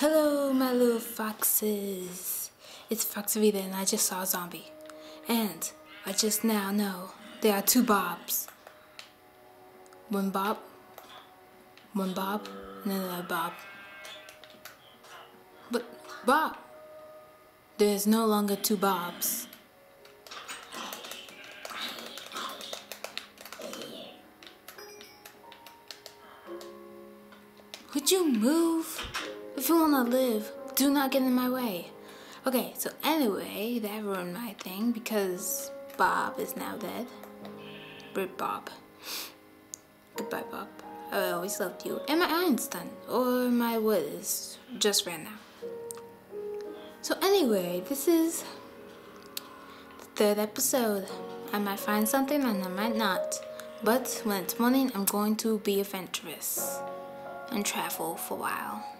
Hello, my little foxes. It's Foxarita, and I just saw a zombie. And I just now know there are two Bobs. One Bob, one Bob, and another Bob. But Bob, there is no longer two Bobs. Would you move? If you wanna live, do not get in my way. Okay, so anyway, that ruined my thing because Bob is now dead. Rip Bob. Goodbye, Bob. I always loved you. And my iron's done. Or my wood is just ran out. So anyway, this is the third episode. I might find something and I might not. But when it's morning, I'm going to be adventurous and travel for a while.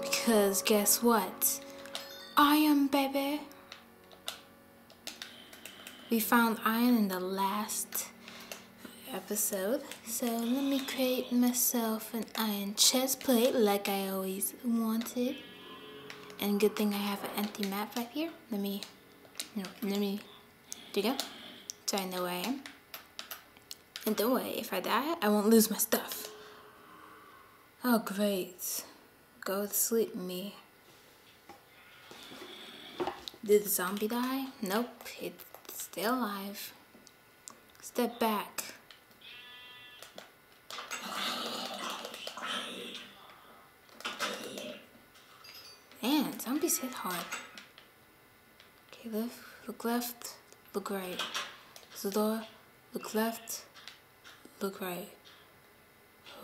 Because guess what? Iron, baby. We found iron in the last episode. So let me create myself an iron chest plate like I always wanted. And good thing I have an empty map right here. Let me, no, let me, there you go. So I know where I am. And don't worry, if I die, I won't lose my stuff. Oh, great. Go to sleep, me. Did the zombie die? Nope, it's still alive. Step back. Man, zombies hit hard. Okay, left, look left, look right. There's the door, look left, look right.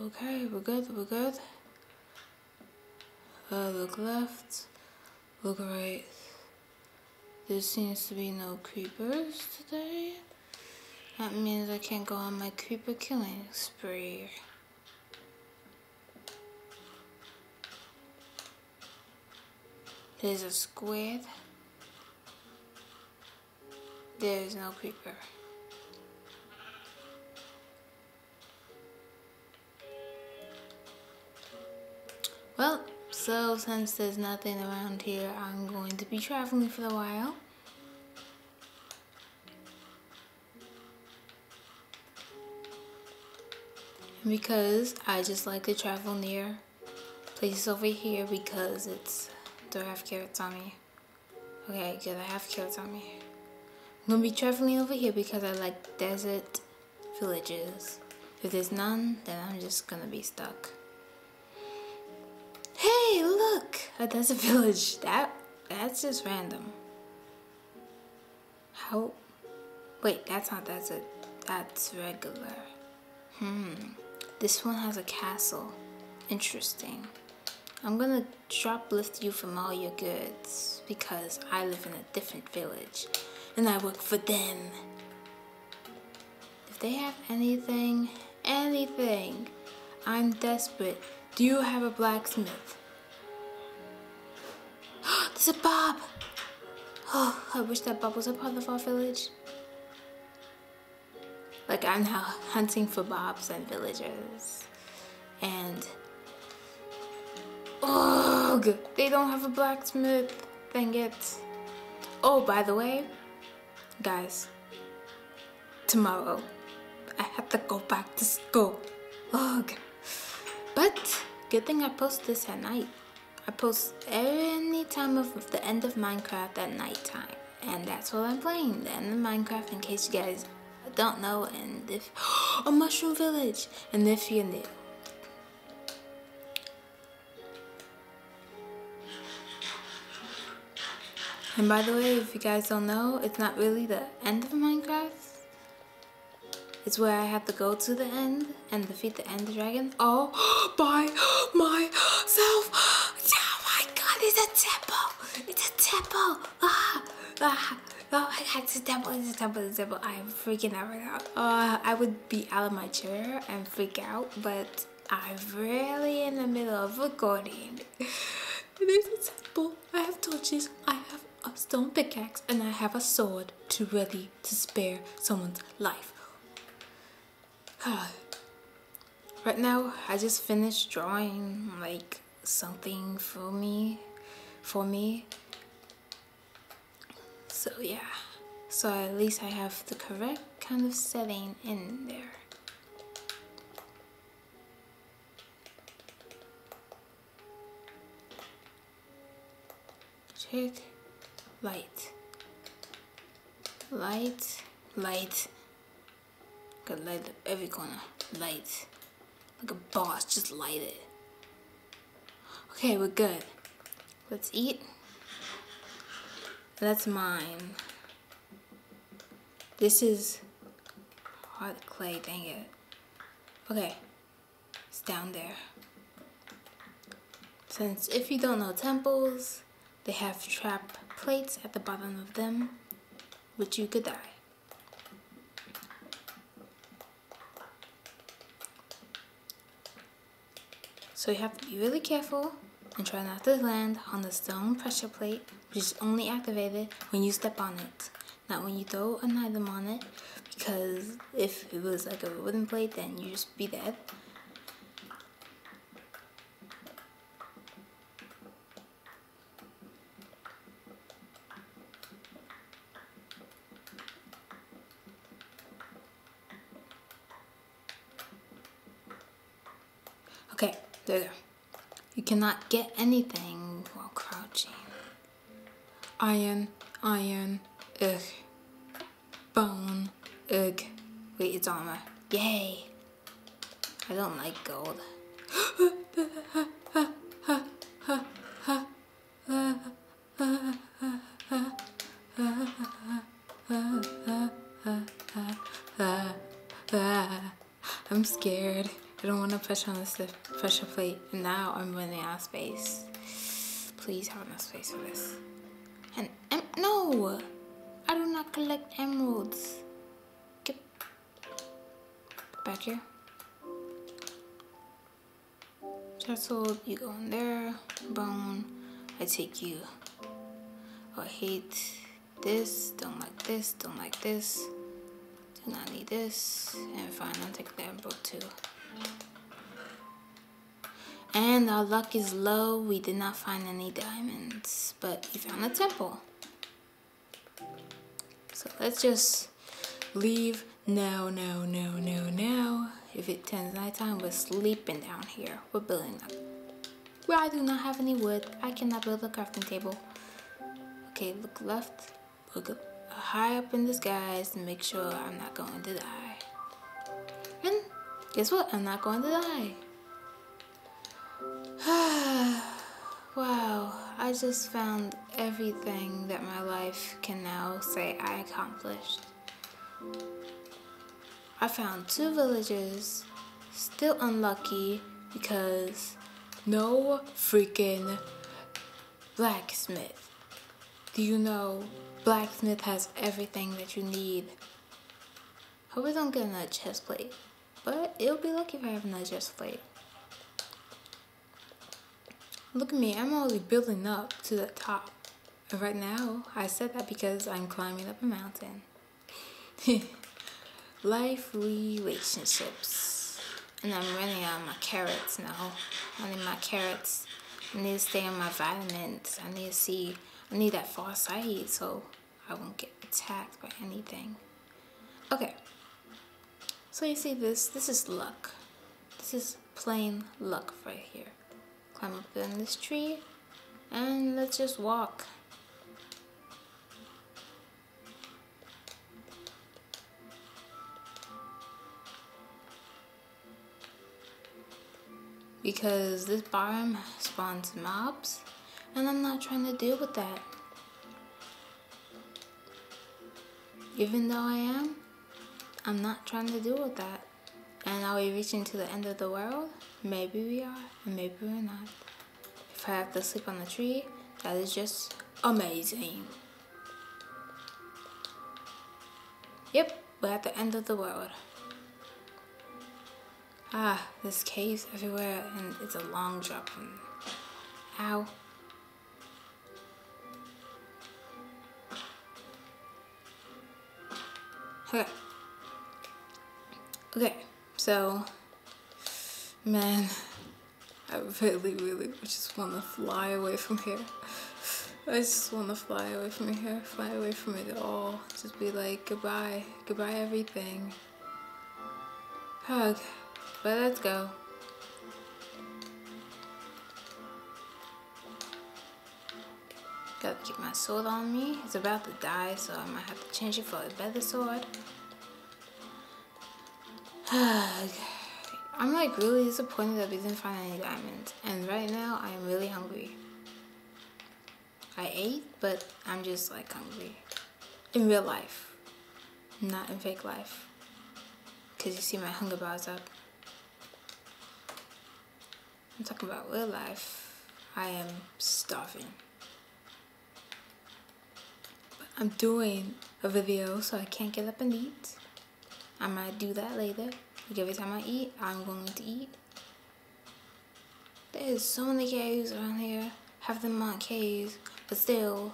Okay, we're good, we're good. Uh, look left, look right. There seems to be no creepers today. That means I can't go on my creeper killing spree. There's a squid. There's no creeper. Well, so since there's nothing around here, I'm going to be traveling for a while. Because I just like to travel near places over here because it's, do I have carrots on me? Okay, good, I have carrots on me. I'm gonna be traveling over here because I like desert villages. If there's none, then I'm just gonna be stuck. Look! A village. That that's just random. How? Wait, that's not That's a. That's regular. Hmm. This one has a castle. Interesting. I'm gonna shoplift you from all your goods because I live in a different village and I work for them. If they have anything, anything, I'm desperate. Do you have a blacksmith? There's a Bob! Oh, I wish that Bob was a part of our village. Like I'm now hunting for Bobs and villagers. And ugh, they don't have a blacksmith. Dang it. Oh, by the way, guys, tomorrow I have to go back to school. Ugh. But good thing I post this at night. I post any time of the end of Minecraft at night time. And that's what I'm playing, the end of Minecraft in case you guys don't know and if a mushroom village and if you're new. And by the way, if you guys don't know, it's not really the end of Minecraft. It's where I have to go to the end and defeat the end dragon all by myself. Temple! Ah, ah. Oh, it's a temple, it's a temple, it's a temple. I am freaking out right now. Uh, I would be out of my chair and freak out, but I'm really in the middle of recording. There's a temple. I have torches. I have a stone pickaxe, and I have a sword to ready to spare someone's life. right now, I just finished drawing like something for me, for me. So yeah, so at least I have the correct kind of setting in there. Check, light, light, light. Got light up every corner, light. Like a boss, just light it. Okay, we're good. Let's eat. That's mine. This is hard clay, dang it. Okay, it's down there. Since if you don't know temples, they have trap plates at the bottom of them, which you could die. So you have to be really careful and try not to land on the stone pressure plate, which is only activated when you step on it, not when you throw an item on it, because if it was like a wooden plate, then you just be dead. Okay, there you go. You cannot get anything while crouching. Iron, iron, ugh. Bone, ugh. Wait, it's armor. Yay. I don't like gold. Push on this pressure plate. And now I'm running out of space. Please have enough space for this. And em no, I do not collect emeralds. Get back here. Chestle, you go in there. Bone, I take you. Oh, I hate this, don't like this, don't like this. Do not need this. And fine, I'll take the emerald too. And our luck is low. We did not find any diamonds, but we found a temple. So let's just leave now, now, now, now, now. If it turns nighttime, we're sleeping down here. We're building up. Well, I do not have any wood. I cannot build a crafting table. Okay, look left. Look high up in the skies to make sure I'm not going to die. And guess what? I'm not going to die. Wow, I just found everything that my life can now say I accomplished. I found two villages, still unlucky because no freaking blacksmith. Do you know blacksmith has everything that you need? Hope I don't get another chest plate, but it'll be lucky if I have another chest plate. Look at me, I'm already building up to the top. Right now, I said that because I'm climbing up a mountain. Life relationships. And I'm running out of my carrots now. I need my carrots. I need to stay on my vitamins. I need to see, I need that far sight so I won't get attacked by anything. Okay. So you see this, this is luck. This is plain luck right here climb up in this tree and let's just walk. Because this biome spawns mobs and I'm not trying to deal with that. Even though I am, I'm not trying to deal with that. And are we reaching to the end of the world? Maybe we are, and maybe we're not. If I have to sleep on a tree, that is just amazing. Yep, we're at the end of the world. Ah, there's caves everywhere, and it's a long drop from... Ow. Okay. Okay. So, man, I really, really just want to fly away from here. I just want to fly away from here, fly away from it all. Just be like, goodbye, goodbye everything. Hug, but let's go. Gotta keep my sword on me. It's about to die, so I might have to change it for a better sword. I'm like really disappointed that we didn't find any diamonds. And right now, I am really hungry. I ate, but I'm just like hungry. In real life, not in fake life. Because you see my hunger bars up. I'm talking about real life. I am starving. I'm doing a video so I can't get up and eat. I might do that later. Like every time I eat, I'm going to eat. There's so many caves around here. Half them aren't caves, but still,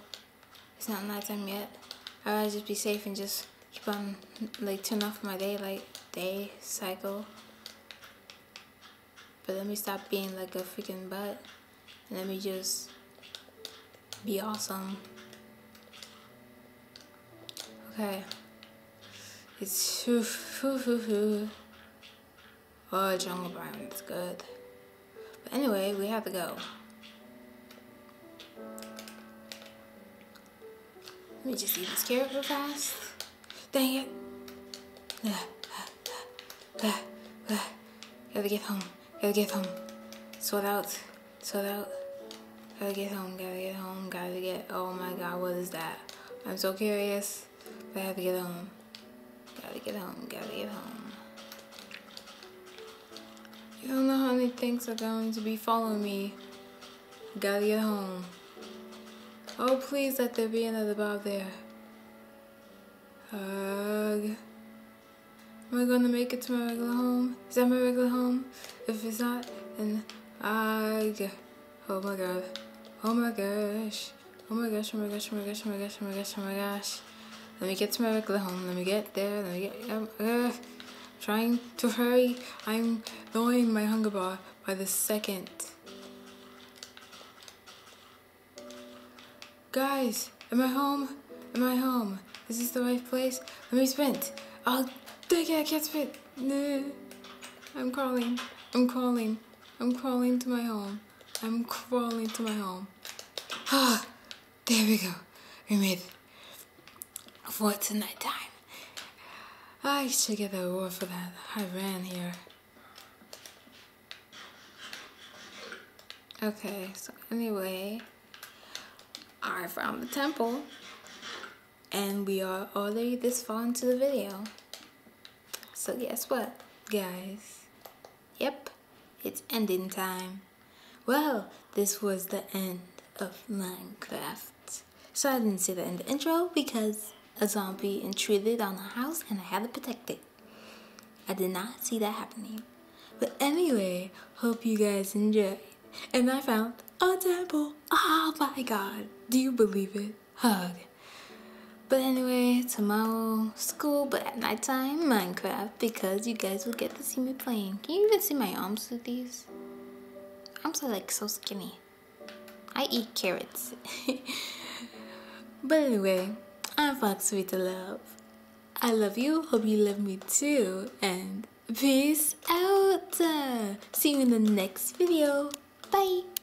it's not nighttime yet. I'd just be safe and just keep on, like, turn off my daylight day cycle. But let me stop being like a freaking butt. And let me just be awesome. Okay. It's hoo hoo hoo hoo. Oh, jungle biome, it's good. But anyway, we have to go. Let me just eat this carrot real fast. Dang it. Gotta get home. Gotta get home. Sort out. Sort out. Gotta get home. Gotta get home. Gotta get. Oh my god, what is that? I'm so curious. I have to get home. Gotta get home, gotta get home. You don't know how many things are going to be following me. Gotta get home. Oh, please let there be another Bob there. Hug. Am I gonna make it to my regular home? Is that my regular home? If it's not, then hug. Oh my god. Oh my gosh. Oh my gosh, oh my gosh, oh my gosh, oh my gosh, oh my gosh, oh my gosh. Let me get to my regular home. Let me get there. Let me get. Um, uh, trying to hurry. I'm lowering my hunger bar by the second. Guys, am I home? Am I home? Is this the right place? Let me sprint. Oh, dang it, I can't sprint. Nah. I'm crawling. I'm crawling. I'm crawling to my home. I'm crawling to my home. Ah, there we go. We made it for tonight time. I should get a award for that. I ran here. Okay, so anyway, I found the temple and we are already this far into the video. So guess what, guys? Yep, it's ending time. Well, this was the end of Minecraft. So I didn't say that in the intro because a zombie intruded on the house and I had to protect it. I did not see that happening. But anyway, hope you guys enjoyed. And I found a temple. Oh my god. Do you believe it? Hug. But anyway, tomorrow school, but at nighttime Minecraft because you guys will get to see me playing. Can you even see my arms with these? Arms are like so skinny. I eat carrots. but anyway, I'm Fox Sweet to Love. I love you, hope you love me too, and peace out. See you in the next video. Bye.